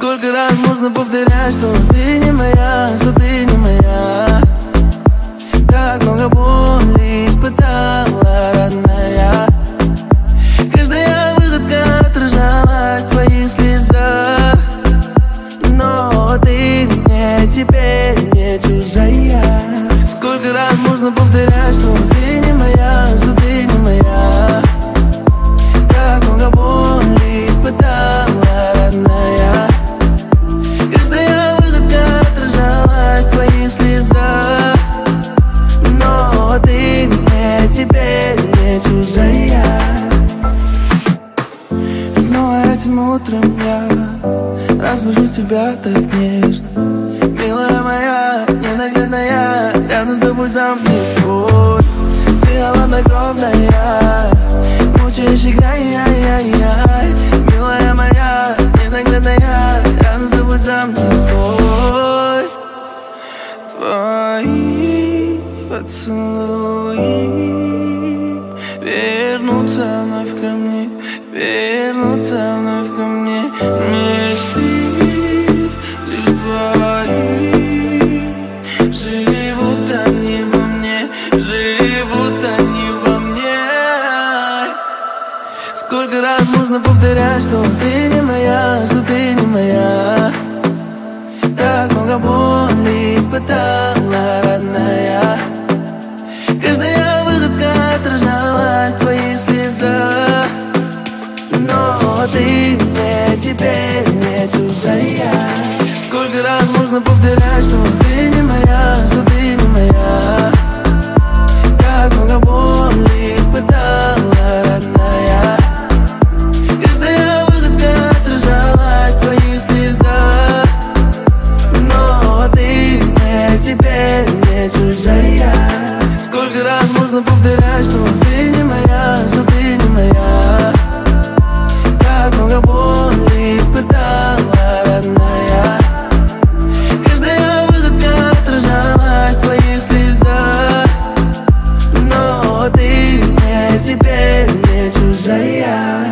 Сколько раз можно повторять, что ты не моя, что ты не моя? Так много боли испытала, родная. Каждая выходка отражалась в твоих слезах. Но ты мне теперь не чужая чужая Снова этим утром я разбужу тебя так нежно. Милая моя, ненаглядная, рядом с тобой не свой Ты холоднокровная, мучаешь играй, яй, яй, яй Милая моя, ненаглядная, рядом с тобой не свой Твои поцелуи Вернутся вновь ко мне Вернутся вновь ко мне. Мечты лишь твои. Живут они во мне Живут они во мне. Сколько раз можно повторять, что ты не моя, что ты не моя. Так много боли родная нужно повторять, что ты не моя, что ты не моя. Как много боли испытала родная. Каждая выходка отражалась в твоих слезах. Но ты мне теперь не чужая. Сколько раз можно повторять, что ты не моя, что ты не моя. ты мне а теперь не чужая.